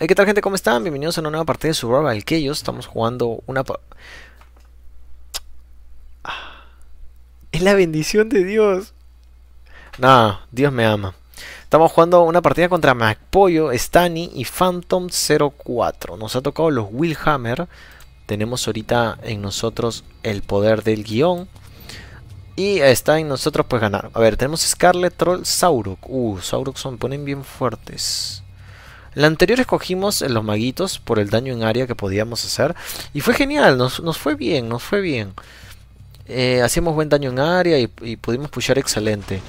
Hey, ¿qué tal gente? ¿Cómo están? Bienvenidos a una nueva partida de Survival Chaos. Estamos jugando una... Ah, es la bendición de Dios. Nah, Dios me ama. Estamos jugando una partida contra MacPollo, Stani y Phantom 04. Nos ha tocado los Willhammer. Tenemos ahorita en nosotros el poder del guion. Y está en nosotros pues ganar. A ver, tenemos Scarlet Troll, Saurok. Uh, Saurok son ponen bien fuertes. La anterior escogimos los maguitos por el daño en área que podíamos hacer. Y fue genial, nos, fue bien, nos fue bien. Eh, hacíamos buen daño en área y, pudimos pushar excelente.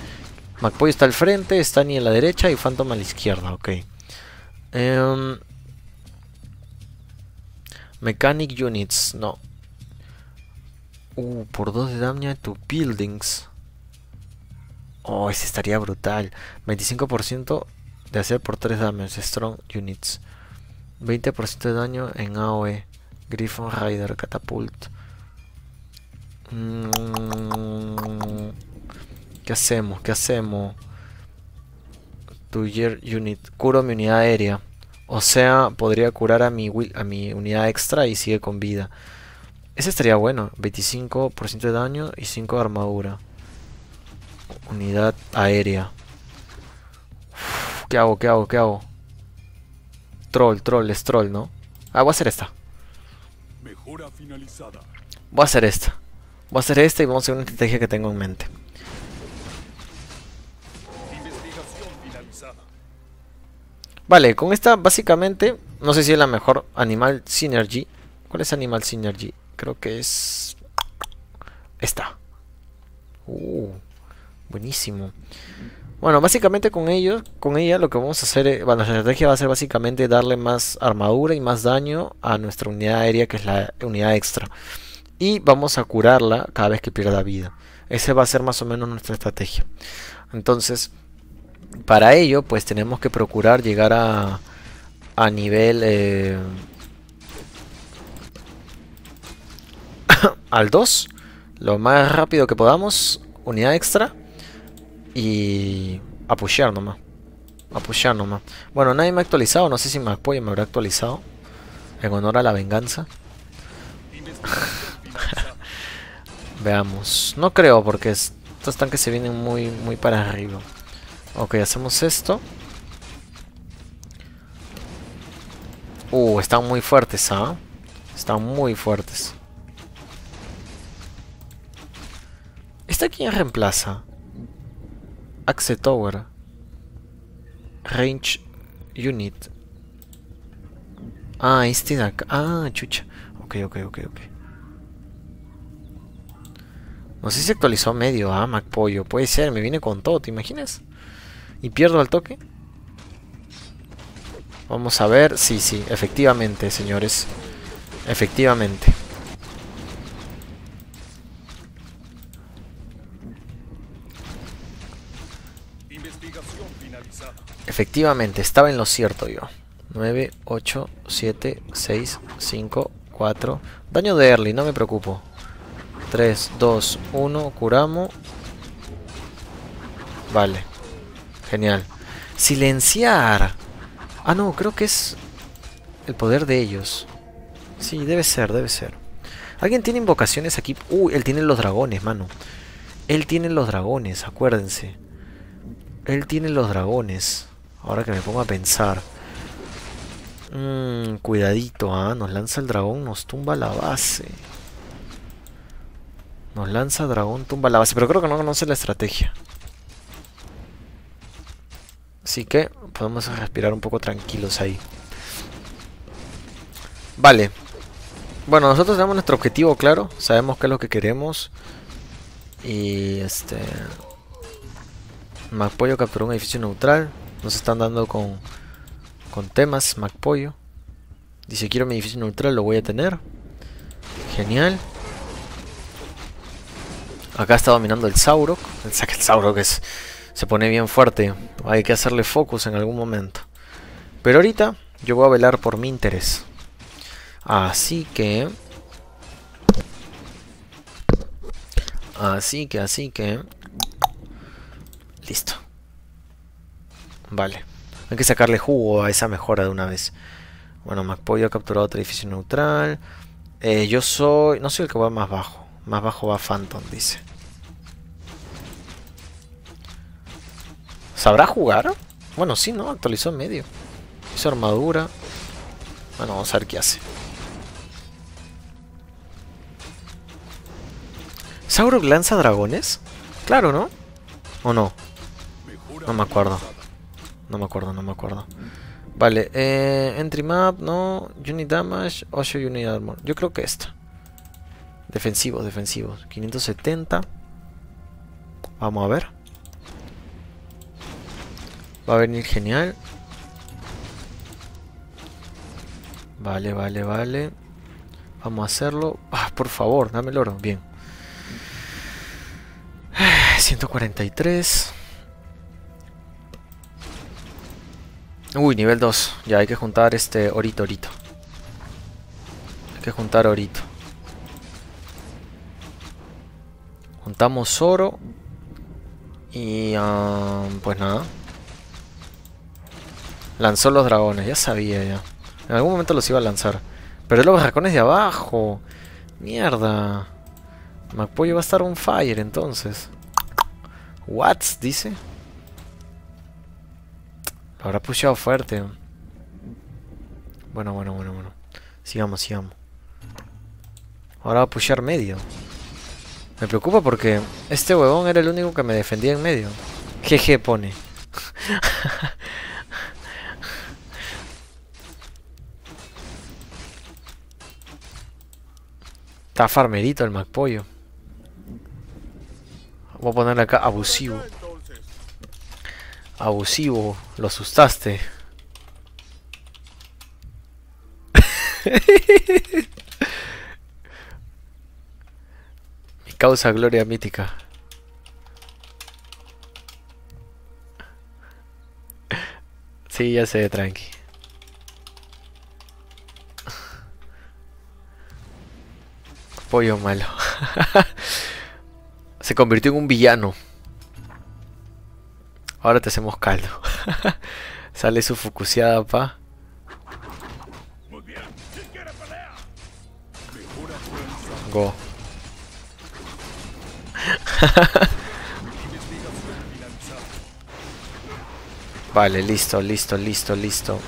McPoy está al frente, Stani en la derecha y Phantom a la izquierda, ok. Em, mechanic Units, no. Uh, por 2 de daño to buildings. Oh, ese estaría brutal. 25% de hacer por 3 damage. Strong units. 20% de daño en AOE. Griffon Rider, Catapult. Mm, ¿Qué hacemos? ¿Qué hacemos? To year unit. Curo mi unidad aérea. O sea, podría curar a mi, a mi unidad extra y sigue con vida. Ese estaría bueno. 25% de daño y 5 de armadura. Unidad aérea. ¿Qué hago? ¿Qué hago? ¿Qué hago? Troll, troll, es troll, ¿no? Ah, voy a hacer esta. Mejora finalizada. Voy a hacer esta. Voy a hacer esta y vamos a hacer una estrategia que tengo en mente. Vale, con esta básicamente, no sé si es la mejor Animal Synergy. ¿Cuál es Animal Synergy? Creo que es... Esta. Uh, buenísimo. Bueno, básicamente con ellos, con ella lo que vamos a hacer, eh, bueno, la estrategia va a ser básicamente darle más armadura y más daño a nuestra unidad aérea, que es la unidad extra. Y vamos a curarla cada vez que pierda vida. Ese va a ser más o menos nuestra estrategia. Entonces, para ello, pues tenemos que procurar llegar a, a nivel... Eh, al 2 lo más rápido que podamos, unidad extra y a pushear nomás. A pushear nomás. Bueno, nadie me ha actualizado, no sé si me apoya, me habrá actualizado en honor a la venganza. Veamos. No creo porque estos tanques se vienen muy muy para arriba. Ok, hacemos esto. Uh, están muy fuertes, ¿ah? Están muy fuertes. ¿Esta quién reemplaza? Axe Tower. Range Unit. Ah, este de acá. Ah, chucha. Ok, ok, ok, ok. No sé si actualizó medio, ah, MacPollo. Puede ser, me viene con todo, ¿te imaginas? Y pierdo al toque. Vamos a ver. Sí, sí, efectivamente, señores. Efectivamente. Efectivamente, estaba en lo cierto yo. 9, 8, 7, 6, 5, 4. Daño de early, no me preocupo. 3, 2, 1, curamos. Vale. Genial. Silenciar. Ah, no, creo que es el poder de ellos. Sí, debe ser, debe ser. ¿Alguien tiene invocaciones aquí? Uy, él tiene los dragones, mano. Él tiene los dragones, acuérdense. Él tiene los dragones. Ahora que me pongo a pensar. Mmm, cuidadito, ¿ah? Nos lanza el dragón, nos tumba la base. Nos lanza dragón, tumba la base. Pero creo que no conoce la estrategia. Así que podemos respirar un poco tranquilos ahí. Vale. Bueno, nosotros tenemos nuestro objetivo claro. Sabemos qué es lo que queremos. Y este... Macpollo capturó un edificio neutral. Nos están dando con, con temas, MacPollo. Dice, quiero mi edificio neutral, lo voy a tener. Genial. Acá está dominando el Saurok. El, el Saurok es, se pone bien fuerte. Hay que hacerle focus en algún momento. Pero ahorita yo voy a velar por mi interés. Así que... Así que, así que... Listo. Vale. Hay que sacarle jugo a esa mejora de una vez. Bueno, MacPollo ha capturado otro edificio neutral. Eh, yo soy... No soy el que va más bajo. Más bajo va Phantom, dice. ¿Sabrá jugar? Bueno, sí, ¿no? Actualizó en medio. Hizo armadura. Bueno, vamos a ver qué hace. ¿Saurok lanza dragones? Claro, ¿no? ¿O no? No me acuerdo. No me acuerdo, no me acuerdo. Vale, eh, entry map, no. Unit damage, 8 unit armor. Yo creo que esta. Defensivos, defensivos. 570. Vamos a ver. Va a venir genial. Vale, vale, vale. Vamos a hacerlo. Ah, por favor, dame el oro. Bien. 143. Uy, nivel 2. Ya hay que juntar este orito, orito. Hay que juntar orito. Juntamos oro. Y... Um, pues nada. Lanzó los dragones, ya sabía ya. En algún momento los iba a lanzar. Pero los dragones de abajo. Mierda. McPollo va a estar on fire entonces. What? Dice. Lo habrá pusheado fuerte. Bueno, bueno, bueno, bueno. Sigamos, sigamos. Ahora va a pushear medio. Me preocupa porque este huevón era el único que me defendía en medio. GG pone. Está farmerito el MacPollo. Voy a ponerle acá abusivo. Abusivo, lo asustaste. Mi causa gloria mítica. Sí, ya sé, tranqui. Pollo malo. Se convirtió en un villano. Ahora te hacemos caldo. Sale su fucuseada, pa. Go. vale, listo, listo, listo, listo.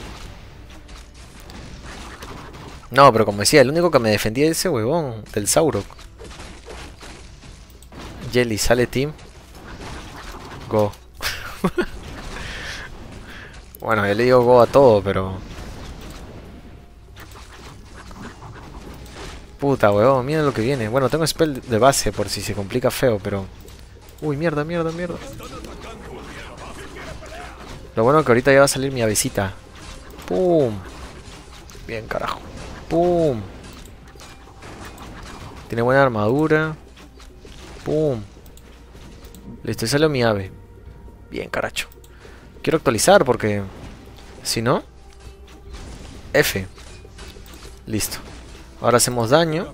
No, pero como decía, el único que me defendía es ese huevón del Saurok. Jelly, sale team. Go. bueno, yo le go a todo, pero... Puta, weón, mira lo que viene. Bueno, tengo spell de base por si se complica feo, pero... Uy, mierda, mierda, mierda. Lo bueno es que ahorita ya va a salir mi avecita. ¡Pum! Bien, carajo. ¡Pum! Tiene buena armadura. ¡Pum! Listo, salió mi ave. Bien, caracho. Quiero actualizar porque... Si no... F. Listo. Ahora hacemos daño.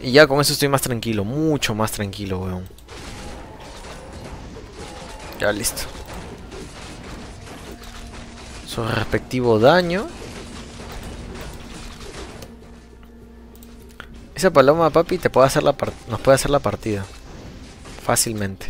Y ya con eso estoy más tranquilo. Mucho más tranquilo, weón. Ya, listo. Su respectivo daño. Esa paloma, papi, te puede hacer la nos puede hacer la partida. Fácilmente.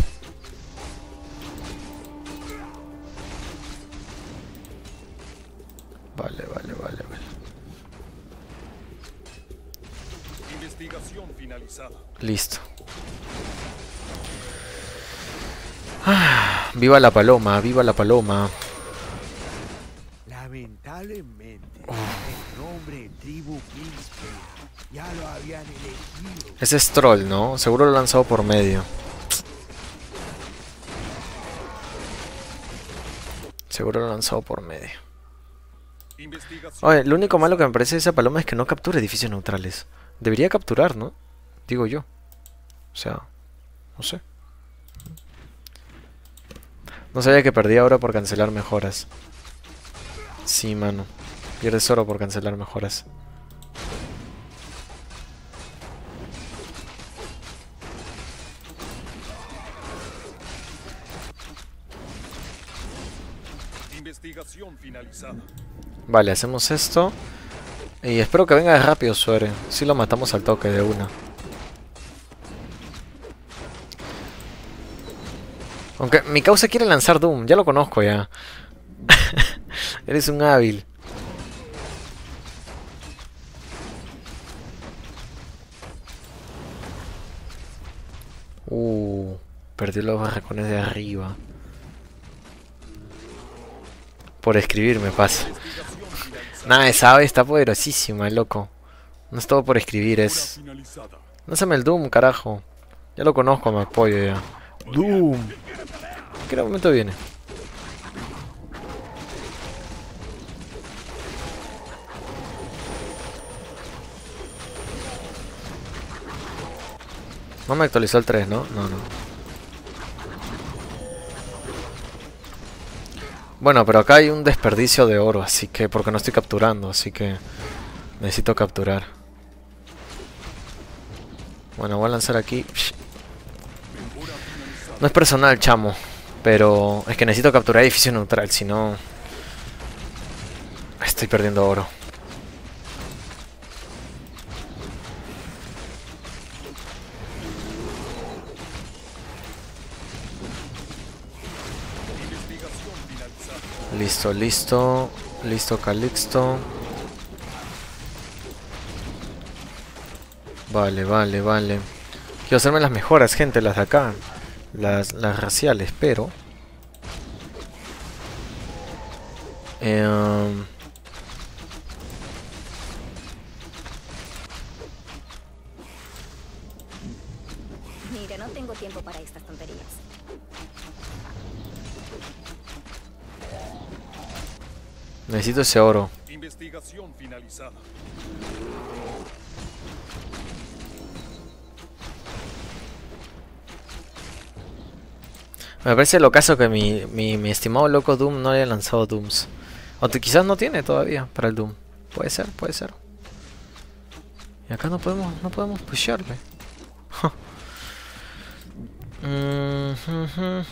Viva la paloma, viva la paloma. Lamentablemente, el nombre Tribu ya lo habían elegido. Ese es troll, ¿no? Seguro lo he lanzado por medio. Seguro lo he lanzado por medio. Oye, lo único malo que me parece de esa paloma es que no captura edificios neutrales. Debería capturar, ¿no? Digo yo. O sea, no sé. No sabía que perdía ahora por cancelar mejoras. Sí, mano. Pierdes oro por cancelar mejoras. Investigación Vale, hacemos esto. Y espero que venga rápido, suere. Si lo matamos al toque de una. Aunque mi causa quiere lanzar Doom, ya lo conozco ya. Eres un hábil. Uh, perdió los barracones de arriba. Por escribir me pasa. Nada, esa ave está poderosísima, loco. No es todo por escribir, es... Lánzame el Doom, carajo. Ya lo conozco, me apoyo ya. Doom. ¿Qué momento viene? No me actualizó el 3, ¿no? No, no. Bueno, pero acá hay un desperdicio de oro, así que... Porque no estoy capturando, así que... Necesito capturar. Bueno, voy a lanzar aquí. No es personal, chamo. Pero es que necesito capturar edificio neutral, si no... Estoy perdiendo oro. Listo, listo. Listo, Calixto. Vale, vale, vale. Quiero hacerme las mejoras, gente, las de acá. Las, las raciales, pero... Eh, Mira, no tengo tiempo para estas tonterías. necesito ese oro. Investigación finalizada. Me parece lo caso que mi, mi, mi estimado loco Doom no haya lanzado Dooms. O te- quizás no tiene todavía para el Doom. Puede ser, puede ser. Y acá no podemos, no podemos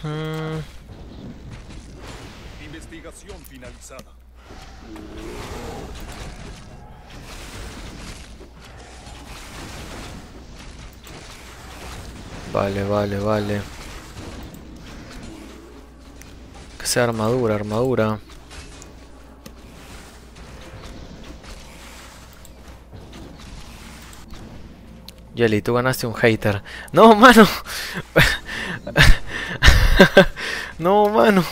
jum. Investigación finalizada. Vale, vale, vale. Que sea armadura, armadura. Yeli, tú ganaste un hater. No, mano. no, mano.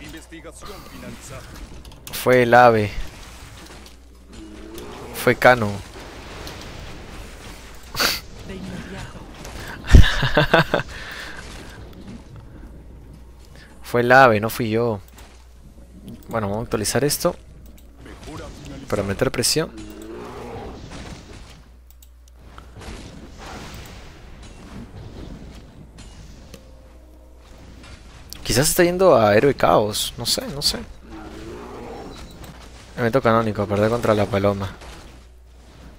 Investigación finalizada. Fue el ave. Fue Cano. Fue el ave, no fui yo. Bueno, vamos a actualizar esto para meter presión. Quizás está yendo a Héroe Caos. No sé, no sé. Evento canónico, perder contra la paloma.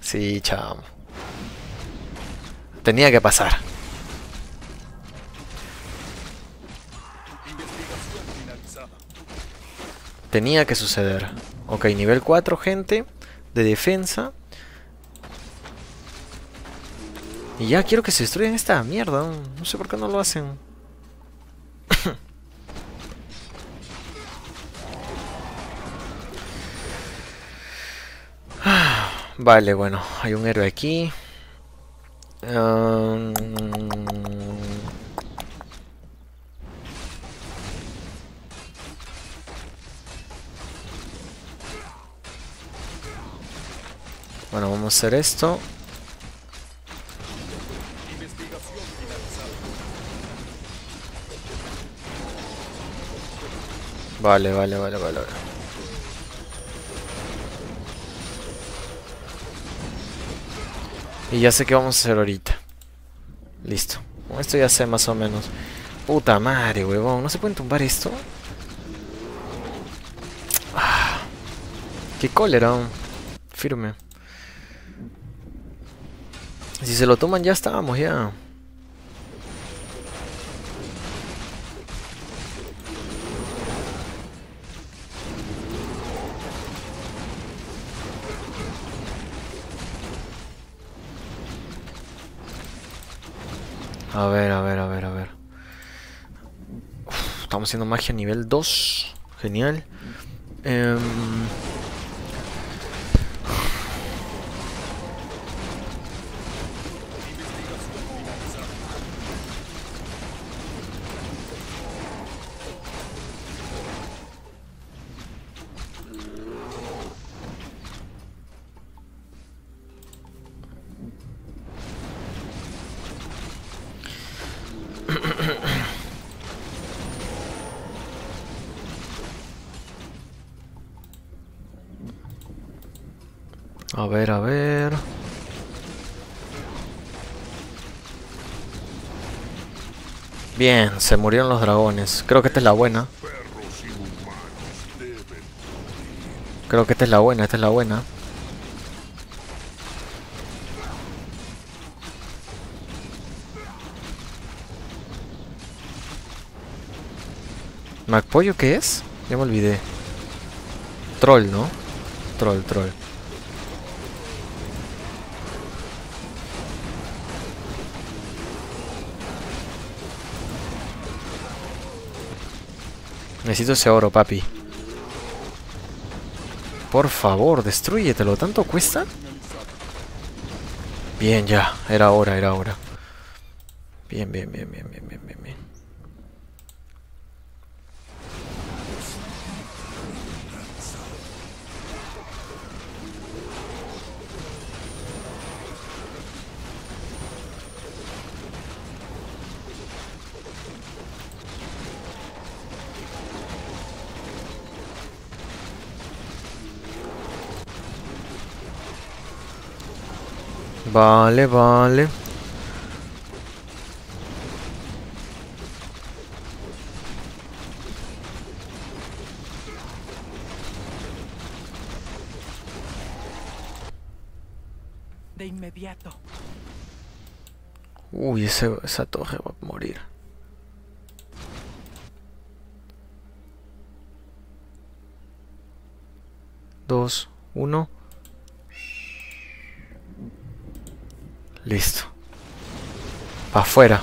Sí, chamo. Tenía que pasar. Tenía que suceder. Ok, nivel 4, gente. De defensa. Y ya quiero que se destruyan esta mierda. No sé por qué no lo hacen. Vale, bueno, hay un héroe aquí. Um, Bueno, vamos a hacer esto. Vale, vale, vale, vale. vale. Y ya sé qué vamos a hacer ahorita. Listo. Esto ya sé más o menos. Puta madre, huevón. ¿No se pueden tumbar esto? Ah, qué cólera. Firme si se lo toman ya estábamos ya. A ver, a ver, a ver, a ver. Estamos haciendo magia nivel 2. Genial. Em, Bien, se murieron los dragones. Creo que esta es la buena. Creo que esta es la buena, esta es la buena. ¿Macpollo qué es? Ya me olvidé. Troll, ¿no? Troll, troll. Necesito ese oro, papi. Por favor, destruyetelo. ¿Tanto cuesta? Bien, ya. Era hora, era hora. Bien, bien, bien, bien, bien, bien, bien, Vale, vale. De inmediato. Uy, ese, esa torre va a morir. Dos, uno. Listo. Pa' afuera.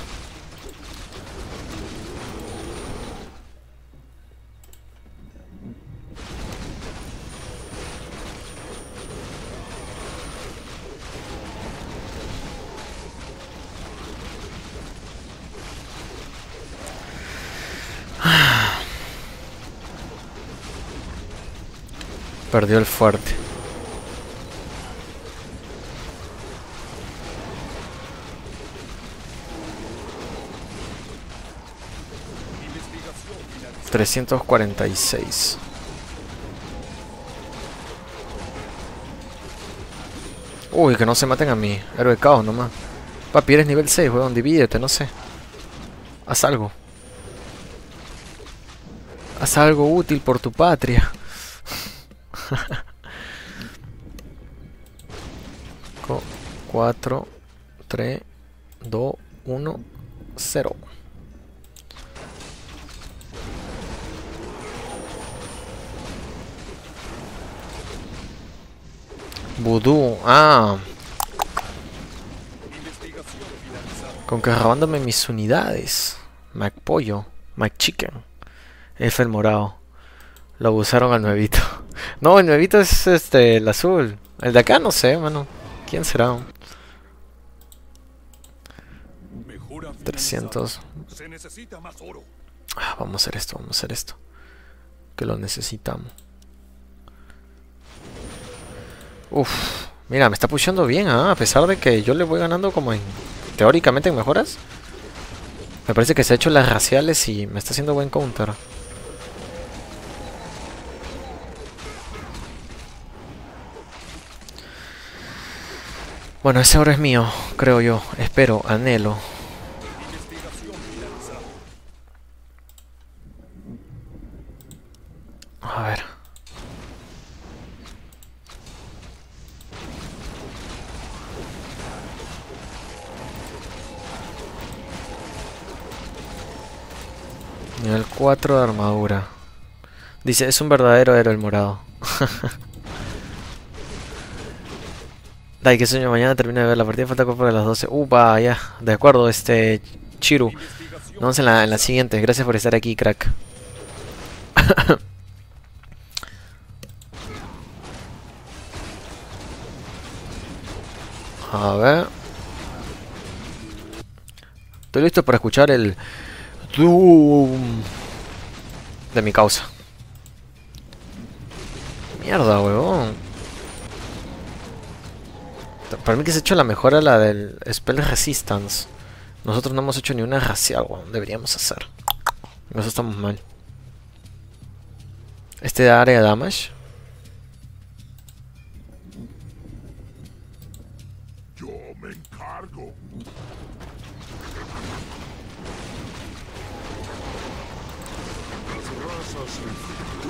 Perdió el fuerte. Investigación finalizada. 346. Uy, que no se maten a mí. Héroe caos nomás. Papi, eres nivel 6, weón. Divídete, no sé. Haz algo. Haz algo útil por tu patria. 4, 3, 2, 1, 0. Vudú, ah, Investigación finalizada. concarrabándome mis unidades. MacPollo, MacChicken, F el morado. Lo abusaron al nuevito. No, el nuevito es este, el azul. El de acá no sé, mano. ¿Quién será? Mejora finalizada. 300. Se necesita más oro. Ah, vamos a hacer esto, vamos a hacer esto. Que lo necesitamos. Uf, mira, me está pusheando bien, ah, a pesar de que yo le voy ganando como en... Teóricamente en mejoras. Me parece que se ha hecho las raciales y me está haciendo buen counter. Bueno, ese oro es mío, creo yo. Espero, anhelo. Investigación finalizada. A ver. Nivel 4 de armadura. Dice, es un verdadero héroe el morado. Dai, que sueño, mañana termino de ver la partida, falta para las 12. Upa, ya, de acuerdo, este... Chiru. Nos vemos en la, en la siguiente. Gracias por estar aquí, crack. A ver. Estoy listo para escuchar el Doom de mi causa. Mierda, huevón. Para mí que se ha hecho la mejora la del Spell Resistance. Nosotros no hemos hecho ni una racial, weón. Deberíamos hacer. Nos estamos mal. Este de área damage. Yo me encargo.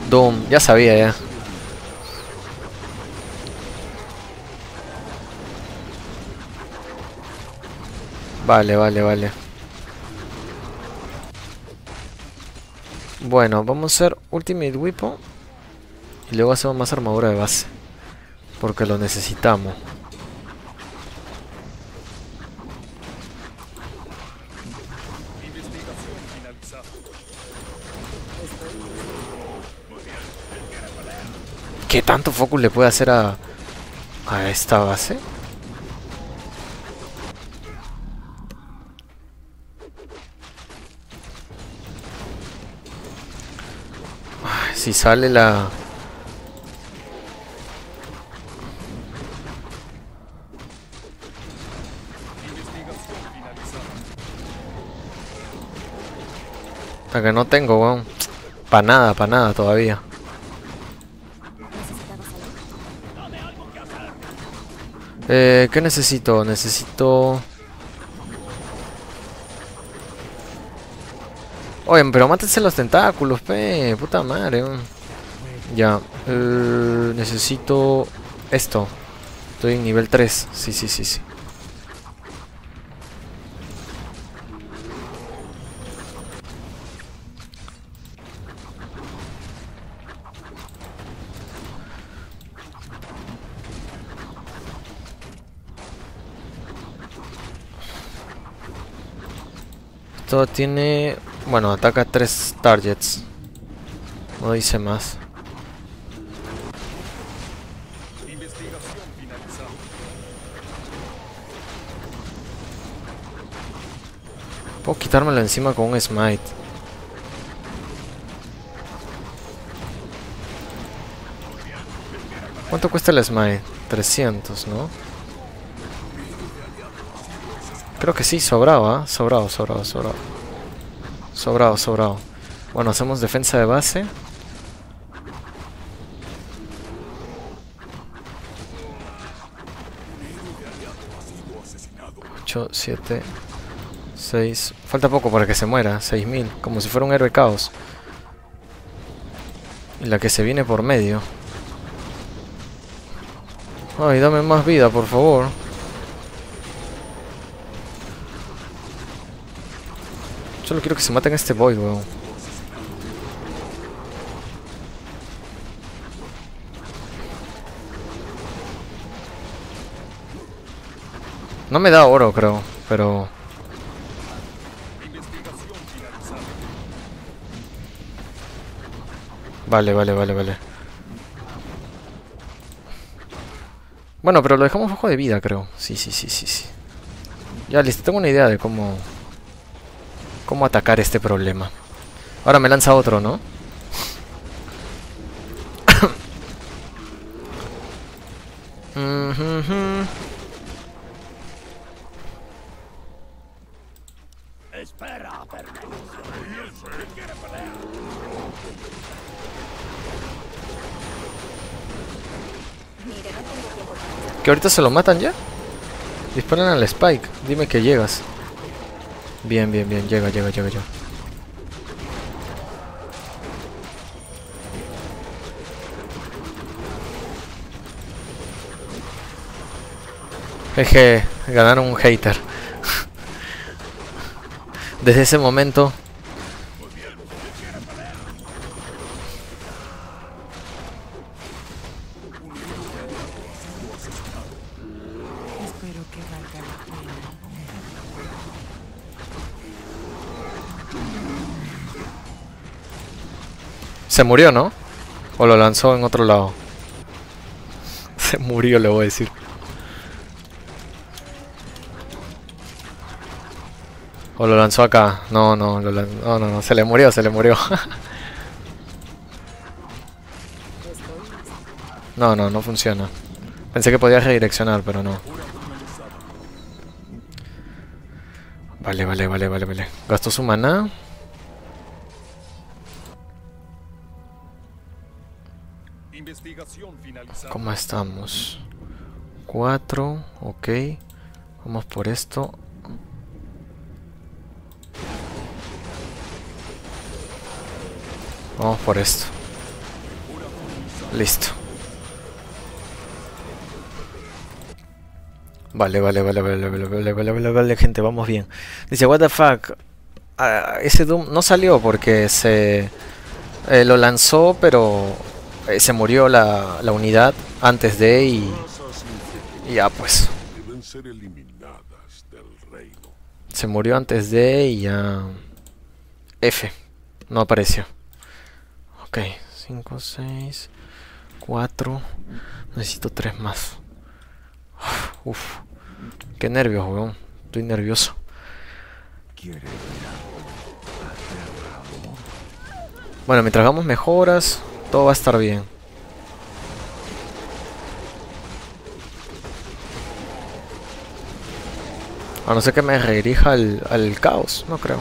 Doom, ya sabía ya. Vale, vale, vale. Bueno, vamos a hacer Ultimate Weapon. Y luego hacemos más armadura de base. Porque lo necesitamos. Investigación finalizada. ¿Qué tanto focus le puede hacer a, a esta base? Si sale la... La que no tengo, weón. Pa' nada, pa' nada todavía. Eh, ¿qué necesito? Necesito... Oye, pero mátense los tentáculos, pe. Puta madre. Ya. eh, necesito esto. Estoy en nivel 3. Sí, sí, sí, sí. Esto tiene... Bueno, ataca tres targets. No dice más. Puedo quitármelo encima con un smite. ¿Cuánto cuesta el smite? 300, ¿no? Creo que sí, sobrado, ¿ah? Sobrado, sobrado, sobrado. Sobrado, sobrado. Bueno, hacemos defensa de base. 8, 7, 6. Falta poco para que se muera. 6000. Como si fuera un héroe caos. Y la que se viene por medio. Ay, dame más vida, por favor. Solo quiero que se maten a este boy, weón. No me da oro, creo, pero... Vale, vale, vale, vale. Bueno, pero lo dejamos bajo de vida, creo. Sí, sí, sí, sí, sí. Ya, listo. Tengo una idea de cómo... Cómo atacar este problema. Ahora me lanza otro, ¿no? Para ¿Que ahorita se lo matan ya? Disparan al Spike. Dime que llegas. Bien, bien, bien. Llega, llega, llega, llega. Jeje, ganaron un hater. Desde ese momento Se murió, ¿no? O lo lanzó en otro lado. Se murió, le voy a decir. O lo lanzó acá. No, no, lo lan- no, no, no, se le murió, se le murió. no, no, no funciona. Pensé que podía redireccionar, pero no. Vale, vale, vale, vale, vale. Gastó su maná. ¿Cómo estamos? 4, ok. Vamos por esto. Vamos por esto. Listo. Vale, vale, vale, vale, vale, vale, vale, vale, vale, gente, vamos bien. Dice, what the fuck. Ah, ese Doom no salió porque se eh, lo lanzó, pero eh, se murió la, la unidad antes de y, y ya pues. deben ser eliminadas del reino. Se murió antes de y ya. F. No apareció. Ok. 5, 6, 4. Necesito 3 más. Uf. Qué nervios, weón. Estoy nervioso. Bueno, mientras hagamos mejoras, todo va a estar bien. A no ser que me redirija al, al caos, no creo.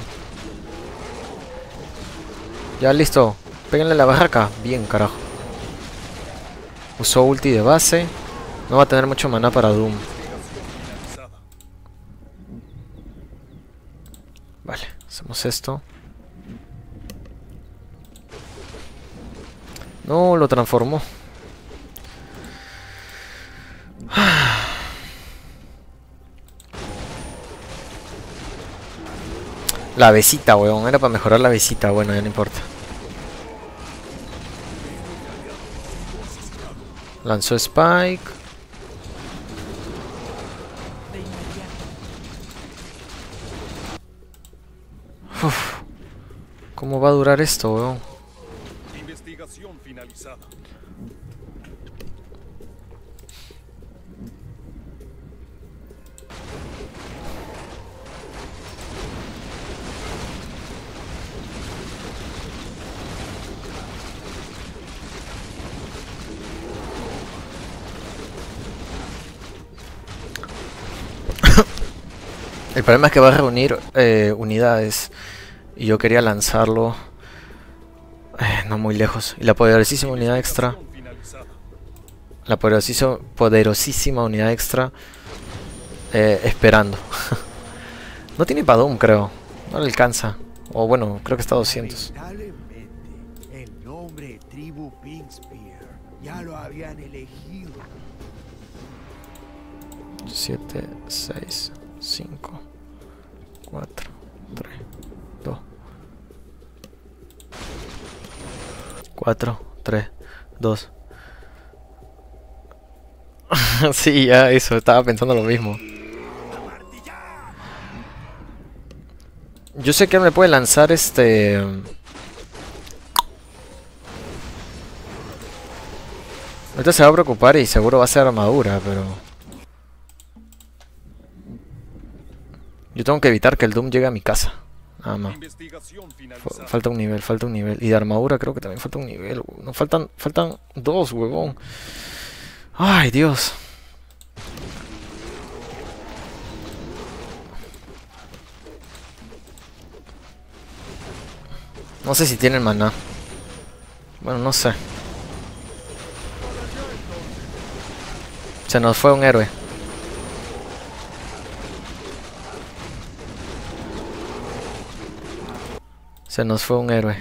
Ya listo. Péguenle la barraca. Bien, carajo. Usó ulti de base. No va a tener mucho maná para Doom. Vale, hacemos esto. No, lo transformó. La besita, weón. Era para mejorar la besita. Bueno, ya no importa. Lanzó Spike. Uf. ¿Cómo va a durar esto, weón? El problema es que va a reunir eh, unidades. Y yo quería lanzarlo. eh, no muy lejos. Y la poderosísima unidad extra. La poderosísima, poderosísima unidad extra. eh, esperando. no tiene Padum, creo. No le alcanza. O bueno, creo que está a 200. Lamentablemente, el nombre de tribu ya lo habían 7, 6, 5, 4, 3, 2, 4, 3, 2. sí, ya eso, estaba pensando lo mismo. Yo sé que me puede lanzar este... Ahorita se va a preocupar y seguro va a ser armadura, pero... Yo tengo que evitar que el Doom llegue a mi casa. Nada más. Falta un nivel, falta un nivel. Y de armadura creo que también falta un nivel. No faltan, faltan dos, huevón. Ay, Dios. No sé si tienen maná. Bueno, no sé. Se nos fue un héroe. Se nos fue un héroe.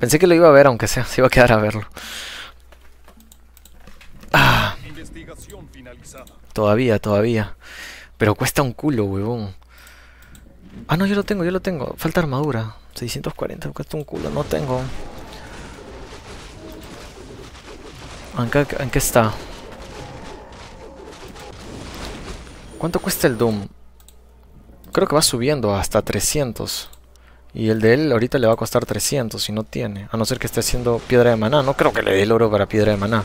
Pensé que lo iba a ver, aunque sea, se iba a quedar a verlo. Ah, Investigación finalizada. todavía, todavía. Pero cuesta un culo, huevón. Ah, no, yo lo tengo, yo lo tengo. Falta armadura. 640, cuesta un culo, no tengo. ¿En qué, en qué está? ¿Cuánto cuesta el Doom? Creo que va subiendo hasta 300. Y el de él ahorita le va a costar 300 si no tiene. A no ser que esté haciendo piedra de maná. No creo que le dé el oro para piedra de maná.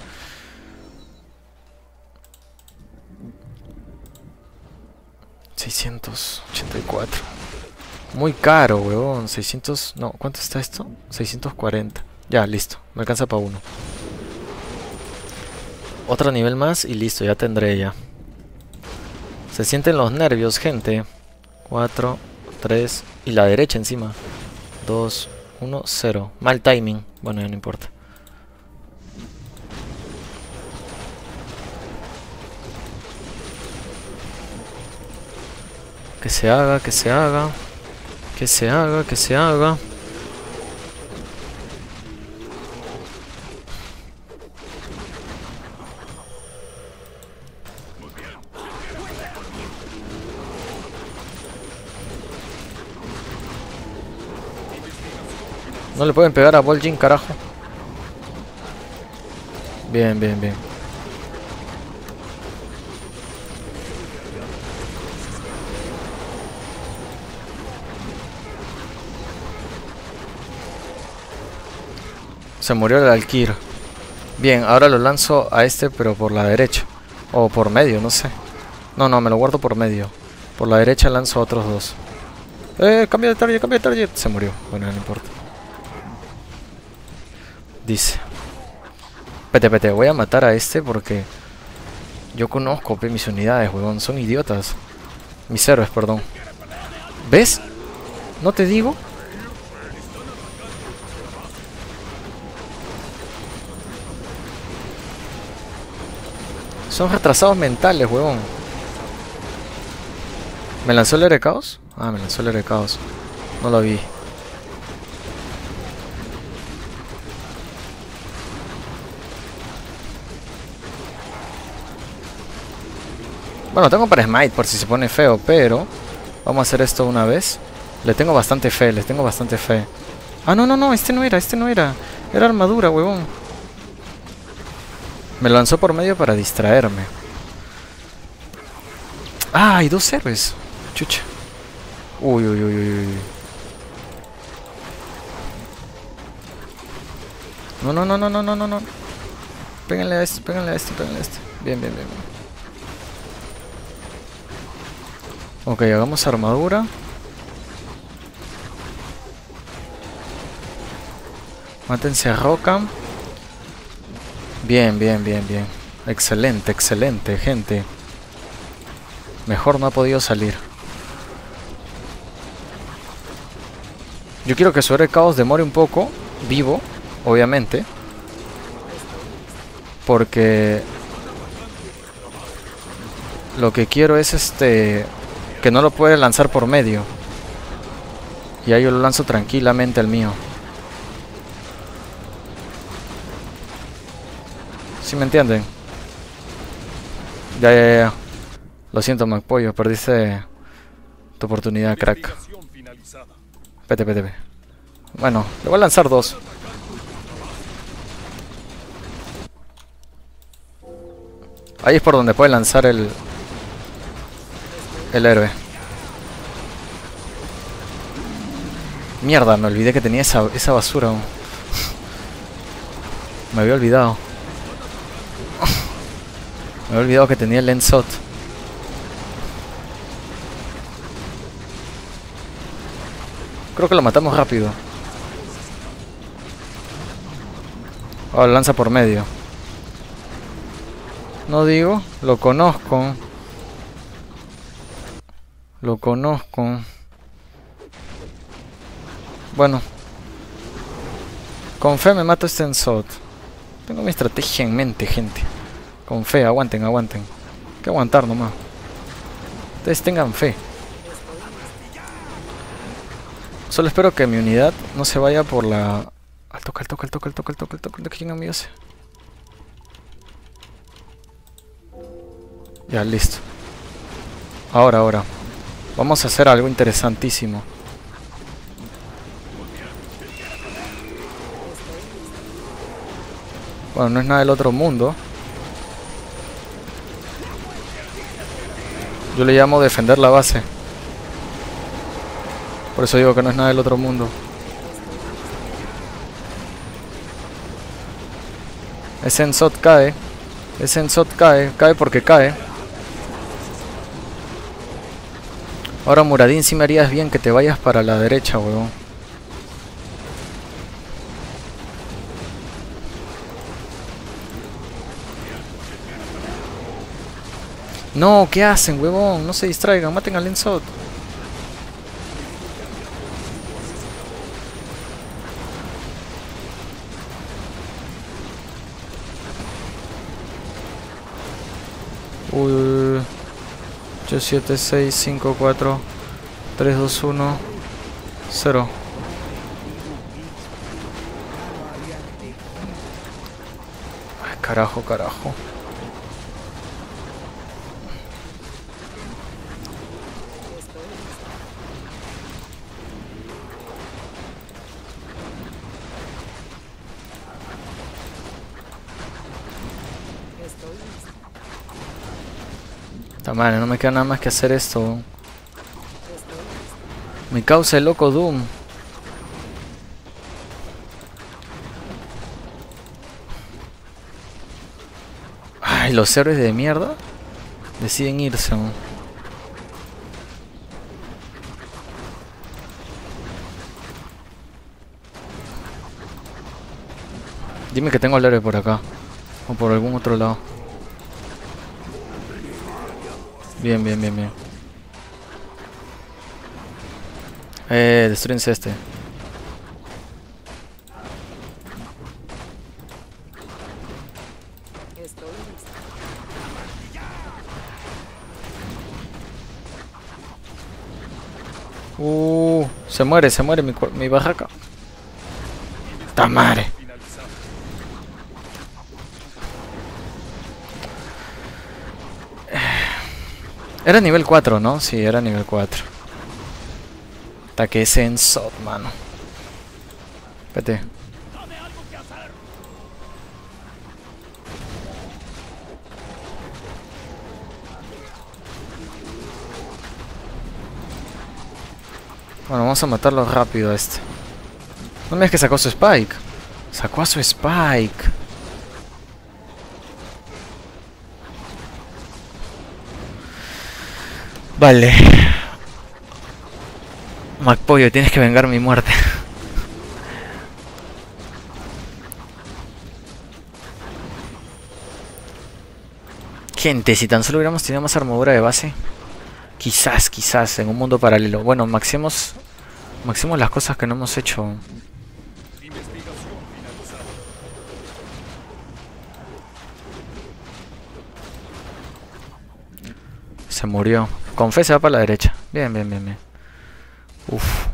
$684 Muy caro, huevón. 600... No, ¿cuánto está esto? 640. Ya, listo. Me alcanza para uno. Otro nivel más y listo, ya tendré ya. Se sienten los nervios, gente. 4, 3 y la derecha encima. 2, 1, 0. Mal timing. Bueno, ya no importa. Que se haga, que se haga. Que se haga, que se haga. No le pueden pegar a Vol'jin, carajo. Bien, bien, bien. Se murió el Alkir. Bien, ahora lo lanzo a este, pero por la derecha. O por medio, no sé. No, no, me lo guardo por medio. Por la derecha lanzo a otros dos. Eh, cambia de target, cambia de target. Se murió. Bueno, no importa. Dice. Pete, pete, voy a matar a este porque... Yo conozco mis unidades, huevón. Son idiotas. Mis héroes, perdón. ¿Ves? ¿No te digo? Son retrasados mentales, huevón. ¿Me lanzó el aire caos? Ah, me lanzó el aire caos. No lo vi. Bueno, tengo para Smite por si se pone feo, pero... Vamos a hacer esto una vez. Le tengo bastante fe, les tengo bastante fe. Ah, no, no, no, este no era, este no era. Era armadura, huevón. Me lanzó por medio para distraerme. Ah, hay dos héroes. Chucha. Uy, uy, uy, uy, uy. No, no, no, no, no, no, no, no. Péganle a este, péganle a este, péganle a este. Bien, bien, bien. bien. Ok, hagamos armadura. Mátense a Roca. Bien, bien, bien, bien. Excelente, excelente, gente. Mejor no ha podido salir. Yo quiero que su caos demore un poco. Vivo, obviamente. Porque... Lo que quiero es este que no lo puede lanzar por medio. Y ahí yo lo lanzo tranquilamente al mío. ¿Sí me entienden? Ya, ya, ya. Lo siento, MacPollo. Perdiste tu oportunidad, crack. Vete, vete, vete. Bueno, le voy a lanzar dos. Ahí es por donde puede lanzar el, el héroe. Mierda, me olvidé que tenía esa, esa basura. me había olvidado. me había olvidado que tenía el Lensot. Creo que lo matamos rápido. Oh, lanza por medio. No digo, lo conozco. Lo conozco. Bueno. Con fe me mato este Ensot. Tengo mi estrategia en mente, gente. Con fe, aguanten, aguanten. Hay que aguantar nomás. Ustedes tengan fe. Solo espero que mi unidad no se vaya por la... Al toque, al toque, al toque, al toque, al toque, al toque, al toque, amigo ese. Ya, listo. Ahora, ahora. Vamos a hacer algo interesantísimo. Bueno, no es nada del otro mundo. Yo le llamo defender la base. Por eso digo que no es nada del otro mundo. Ese Ensot cae. Ese Ensot cae. Cae porque cae. Ahora Muradín sí me harías bien que te vayas para la derecha, huevón. No, ¿qué hacen, huevón? No se distraigan, maten al Ensot. Uy, uy, uy. 8, 7, 6, 5, 4, 3, 2, 1, 0. Ay, carajo, carajo. Esta madre, no me queda nada más que hacer esto. Me causa el loco Doom. Ay, los héroes de mierda deciden irse. Dime que tengo el héroe por acá. O por algún otro lado. Bien, bien, bien, bien. Eh, destruyense este. Uh, se muere, se muere mi, mi barraca. ¡Ta madre! Era nivel 4, ¿no? Sí, era nivel 4. Ataque Sensot, mano. Vete. Bueno, vamos a matarlo rápido a este. No me digas que sacó su Spike. Sacó a su Spike. Vale. MacPollo, tienes que vengar mi muerte. Gente, si tan solo hubiéramos tenido más armadura de base. Quizás, quizás, en un mundo paralelo. Bueno, maximos, maximos las cosas que no hemos hecho. Se murió. Con fe se va para la derecha. Bien, bien, bien, bien. Uf.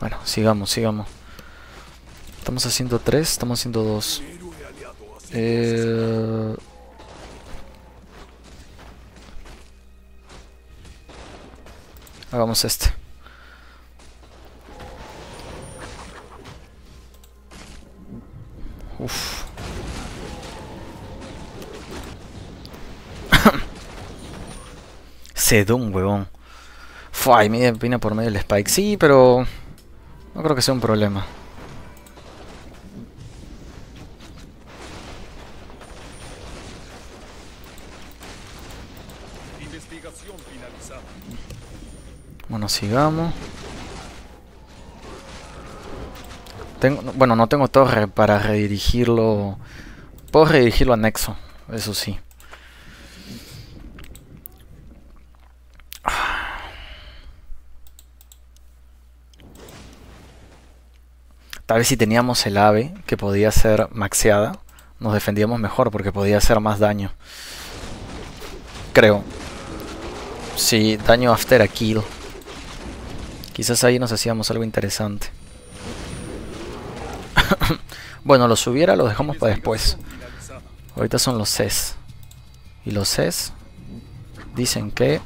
Bueno, sigamos, sigamos. Estamos haciendo 3, estamos haciendo 2. Eh... Hagamos este. Sedum, huevón. Fua, y me vine por medio del Spike. Sí, pero... No creo que sea un problema. Investigación finalizada. Bueno, sigamos. Tengo, no- bueno, no tengo torre para redirigirlo. Puedo redirigirlo a Nexo, eso sí. Tal vez si teníamos el ave, que podía ser maxeada, nos defendíamos mejor porque podía hacer más daño. Creo. Sí, daño after a kill. Quizás ahí nos hacíamos algo interesante. bueno, los hubiera, los dejamos para después. Ahorita son los CES. Y los CES dicen que...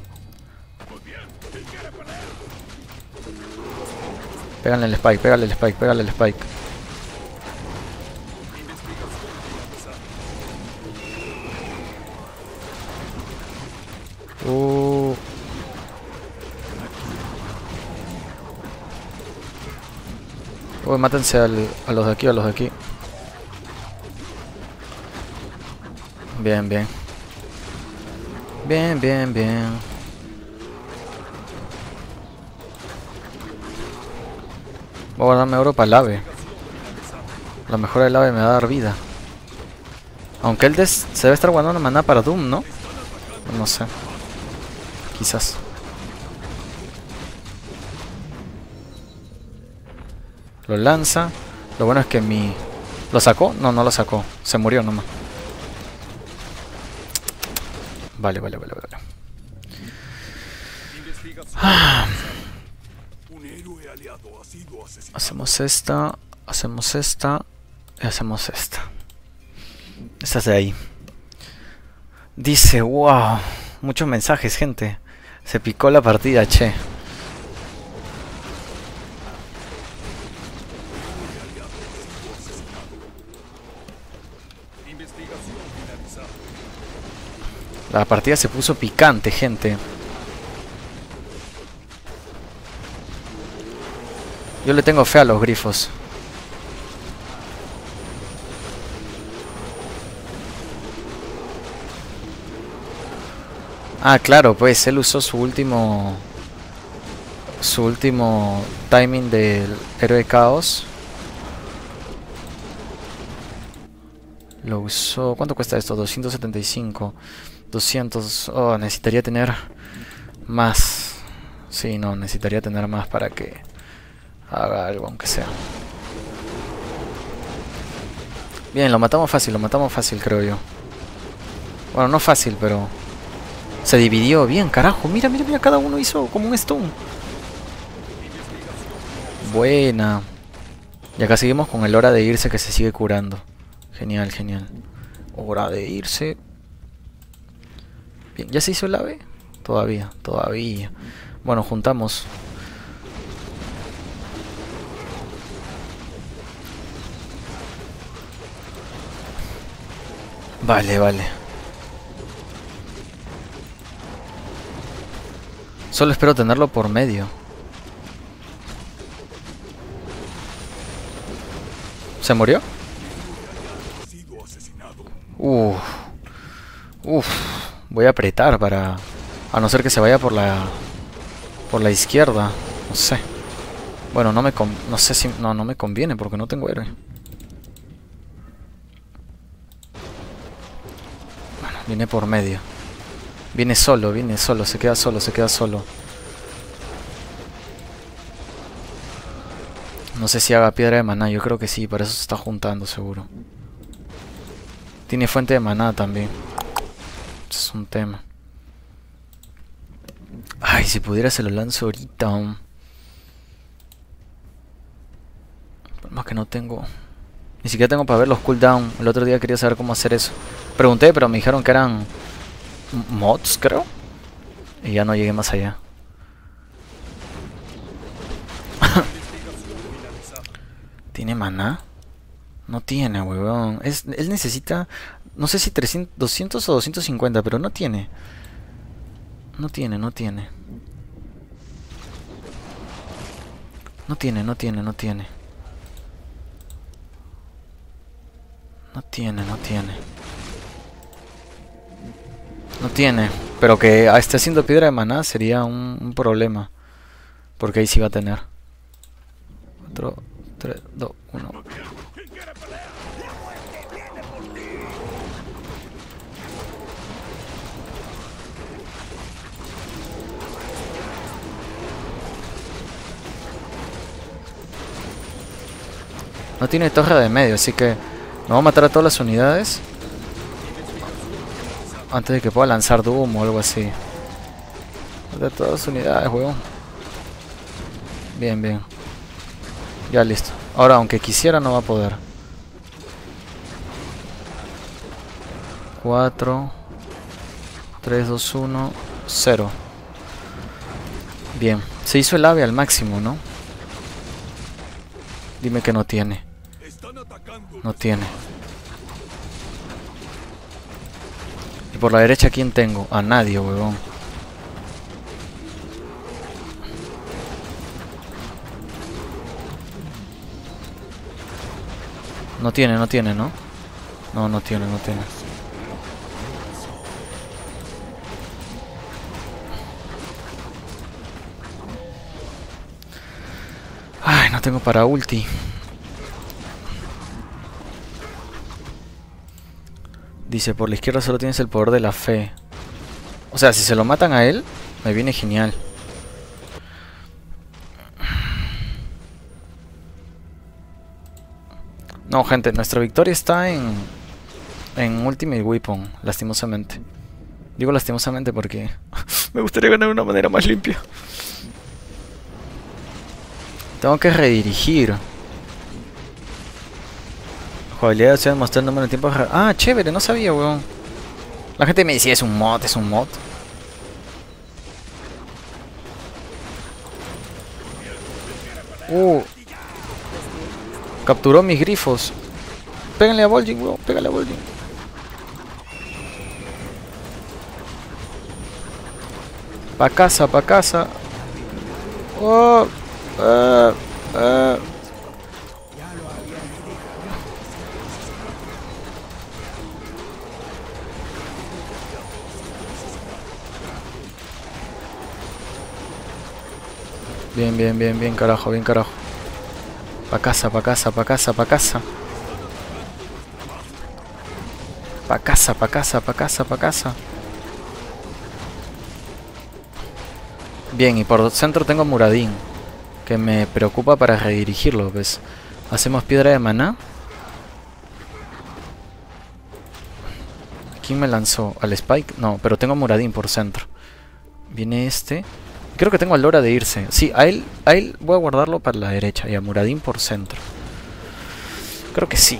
Pégale el spike, pégale el spike, pégale el spike. Uh. Uy, mátense al- a los de aquí, a los de aquí. Bien, bien. Bien, bien, bien. Voy a guardarme oro para el ave. La mejora del ave me va a dar vida. Aunque él des- se debe estar guardando maná para Doom, ¿no? No sé. Quizás. Lo lanza. Lo bueno es que mi... ¿Lo sacó? No, no lo sacó. Se murió nomás. Vale, vale, vale, vale. Un héroe aliado ha sido asesinado. Hacemos esta, hacemos esta y hacemos esta. Esta es de ahí. Dice, wow, muchos mensajes, gente. Se picó la partida, che. La partida se puso picante, gente. Yo le tengo fe a los grifos. Ah, claro, pues él usó su último su último timing del héroe caos. Lo usó. ¿Cuánto cuesta esto? 275. 200. Oh, necesitaría tener más. Sí, no, necesitaría tener más para que haga algo, aunque sea. Bien, lo matamos fácil, lo matamos fácil, creo yo. Bueno, no fácil, pero se dividió bien, carajo. Mira, mira, mira, cada uno hizo como un stun. Buena. Y acá seguimos con el hora de irse que se sigue curando. Genial, genial. Hora de irse. Bien, ¿ya se hizo el ave? Todavía, todavía. Bueno, juntamos. Vale, vale. Solo espero tenerlo por medio. ¿Se murió? Uf. Uf. Voy a apretar para... A no ser que se vaya por la... Por la izquierda. No sé. Bueno, no me no sé si... No, no me conviene porque no tengo héroe. Bueno, viene por medio. Viene solo, viene solo, se queda solo, se queda solo. No sé si haga piedra de maná, yo creo que sí, para eso se está juntando seguro. Tiene fuente de maná también. Es un tema. Ay, si pudiera se lo lanzo ahorita. es que no tengo... Ni siquiera tengo para ver los cooldown. El otro día quería saber cómo hacer eso. Pregunté, pero me dijeron que eran mods, creo. Y ya no llegué más allá. ¿Tiene maná? No tiene, huevón. Es, él necesita, no sé si 300, 200 o 250, pero no tiene. No tiene, no tiene. No tiene, no tiene, no tiene. No tiene, no tiene. No tiene. Pero que esté haciendo piedra de maná sería un, un problema. Porque ahí sí va a tener. 4, 3, 2, 1. No tiene torre de medio, así que me va a matar a todas las unidades. Antes de que pueda lanzar Doom o algo así. De todas las unidades, huevón. Bien, bien. Ya listo. Ahora, aunque quisiera, no va a poder. 4 3, 2, 1 0 Bien, se hizo el ave al máximo, ¿no? Dime que no tiene. No tiene. Y por la derecha, ¿quién tengo? A nadie, huevón. No tiene, no tiene, ¿no? No, no tiene, no tiene. Ay, no tengo para ulti. Dice, por la izquierda solo tienes el poder de la fe. O sea, si se lo matan a él, me viene genial. No, gente, nuestra victoria está en, en Ultimate Weapon, lastimosamente. Digo lastimosamente porque me gustaría ganar de una manera más limpia. Tengo que redirigir. Jugabilidad se demostrar el número de tiempo. de- Ah, chévere, no sabía, weón. La gente me decía, es un mod, es un mod. Uh. Capturó mis grifos. Péganle a Vol'jin, weón. Pégale a Vol'jin. Pa' casa, pa' casa. Oh. eh, eh. Bien, bien, bien, bien, carajo, bien, carajo. Pa' casa, pa' casa, pa' casa, pa' casa. Pa' casa, pa' casa, pa' casa, pa' casa. Bien, y por centro tengo Muradín. Que me preocupa para redirigirlo, ¿ves? Hacemos piedra de maná. ¿Quién me lanzó? ¿Al Spike? No, pero tengo Muradín por centro. Viene este. Creo que tengo a Lora de irse. Sí, a él, a él voy a guardarlo para la derecha y a Muradín por centro. Creo que sí.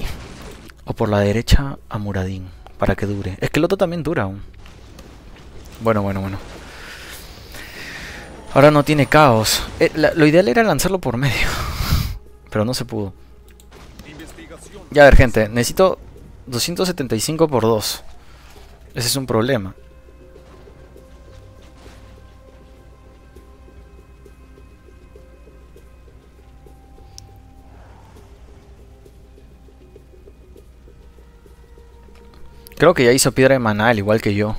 O por la derecha a Muradín, para que dure. Es que el otro también dura aún. Bueno, bueno, bueno. Ahora no tiene caos. Eh, lo ideal era lanzarlo por medio. Pero no se pudo. Ya a ver, gente. Necesito 275 por 2. Ese es un problema. Creo que ya hizo piedra de maná, al igual que yo.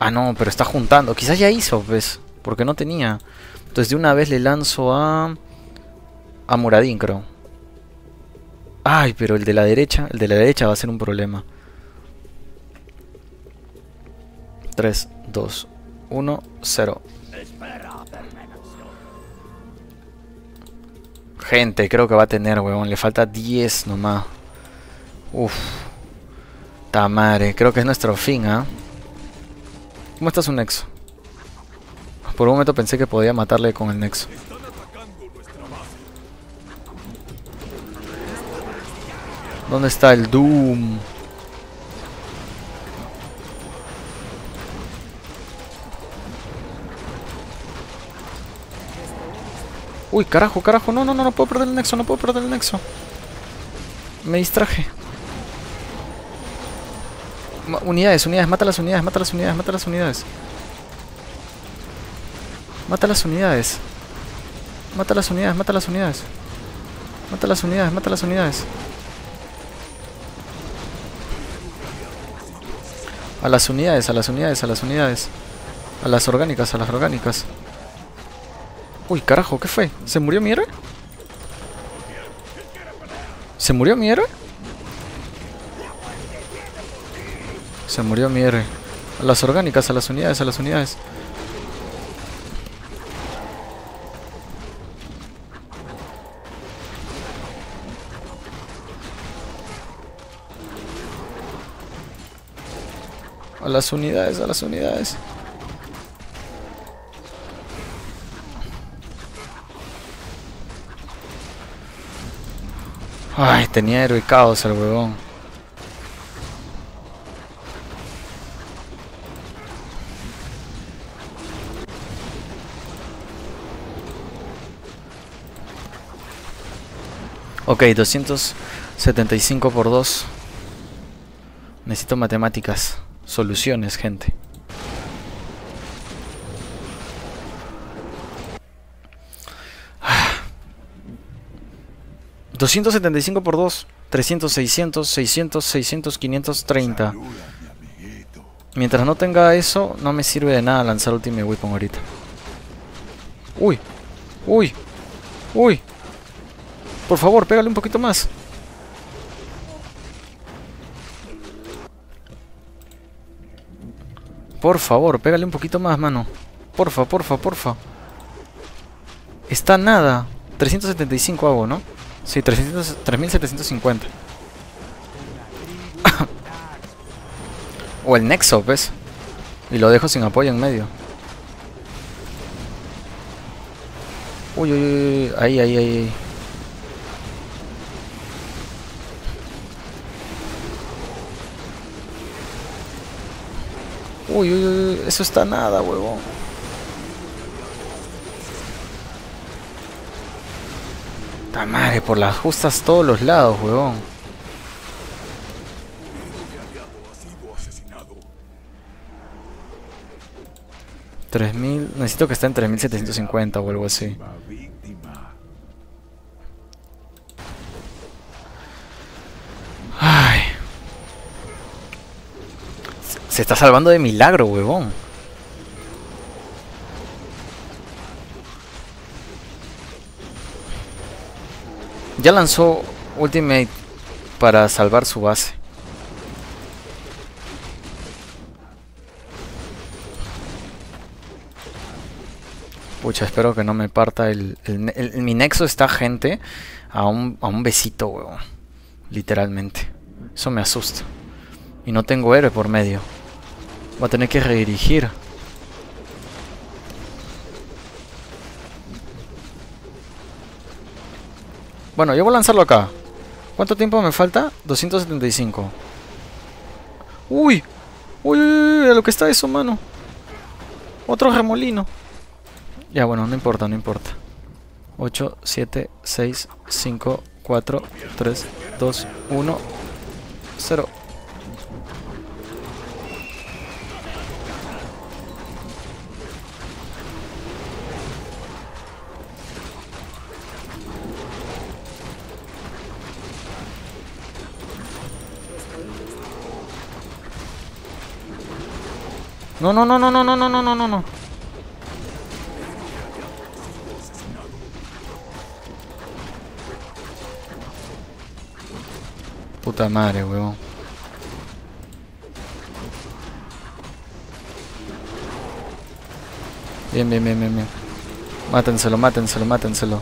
Ah, no, pero está juntando. Quizás ya hizo, pues. Porque no tenía. Entonces de una vez le lanzo a... A Muradín, creo. Ay, pero el de la derecha, el de la derecha va a ser un problema. 3, 2, 1, 0. Gente, creo que va a tener, weón. Le falta 10 nomás. Uf. Tamare, creo que es nuestro fin, ¿ah? ¿Cómo está su nexo? Por un momento pensé que podía matarle con el nexo. ¿Dónde está el Doom? Uy, carajo, carajo, no, no, no, no puedo perder el nexo, no puedo perder el nexo. Me distraje. Unidades, unidades, mata las unidades, mata las unidades, mata las unidades. Mata las unidades. Mata las unidades, mata las unidades. Mata las unidades, mata las unidades. A las unidades, a las unidades, a las unidades. A las orgánicas, a las orgánicas. Uy, carajo, ¿qué fue? ¿Se murió mi héroe? ¿Se murió mi héroe? Se murió mi héroe. A las orgánicas, a las unidades, a las unidades. A las unidades, a las unidades. Ay, tenía héroe caos el huevón. Ok, 275 por 2. Necesito matemáticas. Soluciones, gente. 275 por 2. 300, 600, 600, 600, 530. Mientras no tenga eso, no me sirve de nada lanzar Ultimate Weapon ahorita. Uy, uy, uy. Por favor, pégale un poquito más. Por favor, pégale un poquito más, mano. Porfa, porfa, porfa. Está nada. 375 hago, ¿no? Sí, 300, 3750. o el Nexo, ¿ves? Y lo dejo sin apoyo en medio. Uy, uy, uy, ahí, ahí, ahí. Uy, uy, uy, eso está nada, huevón. Ta madre, por las justas todos los lados, huevón. Asesinado. 3000, necesito que esté en 3750 o algo así. Se- está salvando de milagro, huevón. Ya lanzó Ultimate para salvar su base. Pucha, espero que no me parta el, el- Mi nexo está, gente, a un, a un besito, huevón. Literalmente. Eso me asusta. Y no tengo héroe por medio. Voy a tener que redirigir. Bueno, yo voy a lanzarlo acá. ¿Cuánto tiempo me falta? 275. ¡Uy! ¡Uy, uy, uy! A lo que está eso, mano. Otro remolino. Ya, bueno, no importa, no importa. 8, 7, 6, 5, 4, 3, 2, 1, 0. No, no, no, no, no, no, no, no, no, no. Puta madre, huevón. Bien, bien, bien, bien, bien. Mátenselo, mátenselo, mátenselo.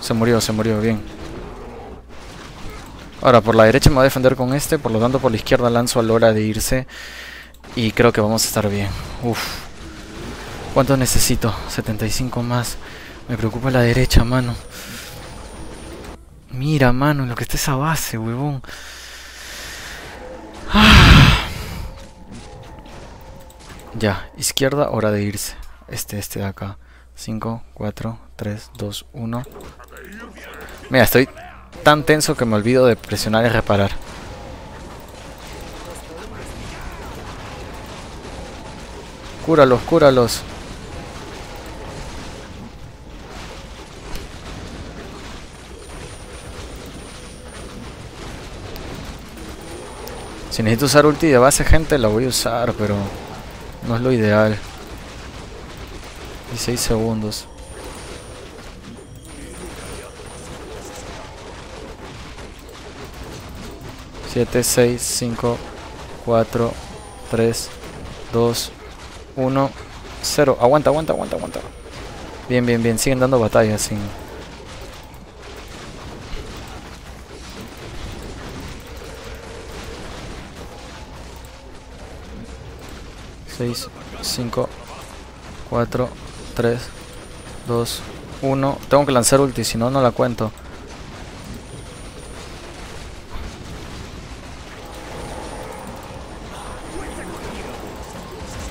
Se murió, se murió, bien. Ahora, por la derecha me voy a defender con este, por lo tanto por la izquierda lanzo a la hora de irse. Y creo que vamos a estar bien. Uf. ¿Cuánto necesito? 75 más. Me preocupa la derecha, mano. Mira, mano, lo que está esa base, huevón. Ah. Ya, izquierda, hora de irse. Este, este de acá. 5, 4, 3, 2, 1. Mira, estoy tan tenso que me olvido de presionar y reparar. Cúralos, cúralos. Si necesito usar ulti de base, gente, la voy a usar, pero no es lo ideal. 16 segundos. Siete, seis, cinco, cuatro, tres, dos, uno, cero. Aguanta, aguanta, aguanta, aguanta. Bien, bien, bien. Siguen dando batallas sin. Seis, cinco, cuatro, tres, dos, uno. Tengo que lanzar ulti, si no, no la cuento.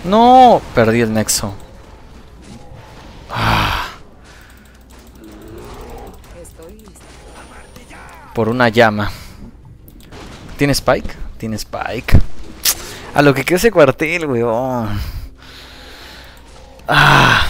No, perdí el nexo. Ah. Por una llama. ¿Tiene Spike? Tiene Spike. A lo que queda ese cuartel, weón. Ah.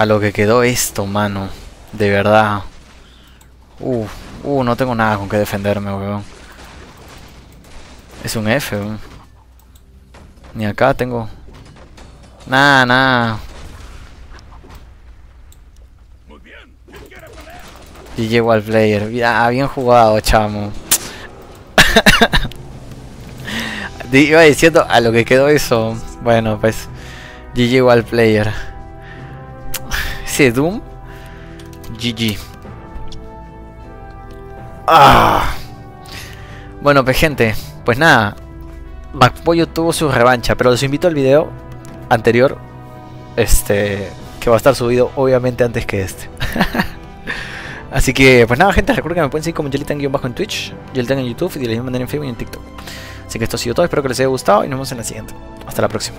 A lo que quedó esto, mano. De verdad. Uh, uh, no tengo nada con que defenderme, weón. Es un F, weón. Ni acá tengo. Nada, nada. GG Wall Player. Ya, bien jugado, chamo. Iba diciendo a lo que quedó eso. Bueno, pues. GG Wall Player. Ese Doom. GG. Ah. Bueno, pues gente, pues nada. MacPollo tuvo su revancha, pero los invito al video anterior. Este. Que va a estar subido obviamente antes que este. Así que, pues nada, gente, recuerden que me pueden seguir como Yelitan-bajo en Twitch, Yelitan en YouTube y de la misma manera en Facebook y en TikTok. Así que esto ha sido todo, espero que les haya gustado y nos vemos en la siguiente. Hasta la próxima.